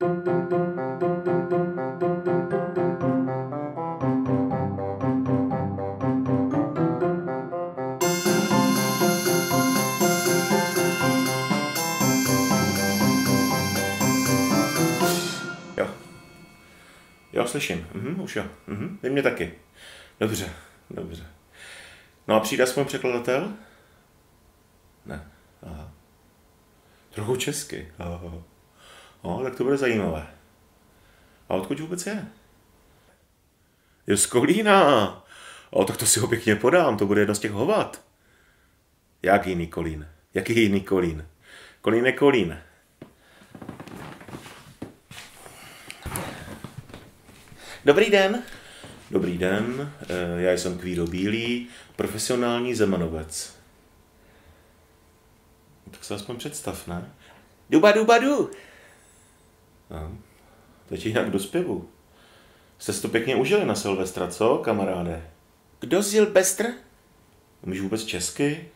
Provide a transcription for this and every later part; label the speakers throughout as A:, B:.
A: Jo. Jo, slyším. Mhm, už jo. Mhm, vy mě taky. Dobře, dobře. No a přijde aspoň překladatel? Ne. Aha. Trochu česky. Aha. No, tak to bude zajímavé. A odkud vůbec je? Je z Kolína. O, tak to si ho pěkně podám, to bude jedno z těch hovat. Jak jiný Kolín? Jaký jiný Kolín? Kolín je Kolín. Dobrý den. Dobrý den, eh, já jsem Kvíro Bílý, profesionální zemanovec. Tak se aspoň představ, ne? Duba, duba, du. No, teď jinak do zpěvu. Jste si to pěkně užili na Silvestra, co, kamaráde? Kdo Silvestr? Umíš vůbec česky?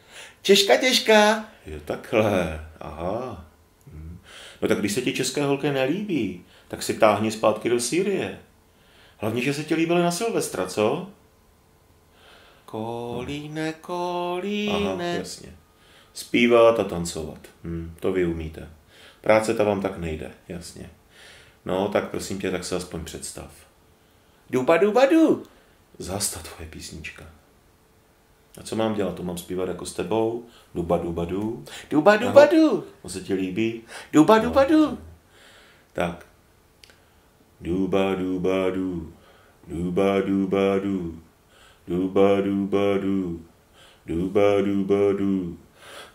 A: Češka těžká. Je takhle, aha. Hm. No tak když se ti české holky nelíbí, tak si táhni zpátky do Sýrie. Hlavně, že se ti líbily na Silvestra, co? Kolíne, kolíne. Aha, jasně. Zpívat a tancovat. Hm, to vy umíte. Práce ta vám tak nejde, jasně. No, tak prosím tě, tak se aspoň představ. Duba, duba, du. Zasta tvoje písnička. A co mám dělat? To mám zpívat jako s tebou? Duba, duba, du. Duba, duba, du. To se ti líbí? Duba, duba, du. Tak. Duba, duba, du. Duba, duba, du. Duba, duba, du. Duba, duba, du.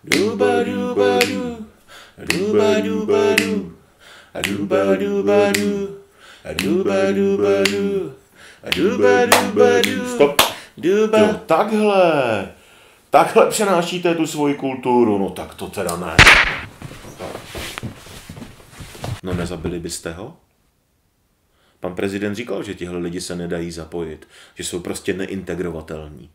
A: Duba, duba, du. Duba, duba, du. A duba, duba, du. A duba, duba, du. A duba, duba, du. Stop. Duba. Jo, takhle. Takhle přenášíte tu svoji kulturu. No tak to teda ne. No nezabili byste ho? Pan prezident říkal, že tihle lidi se nedají zapojit, že jsou prostě neintegrovatelní.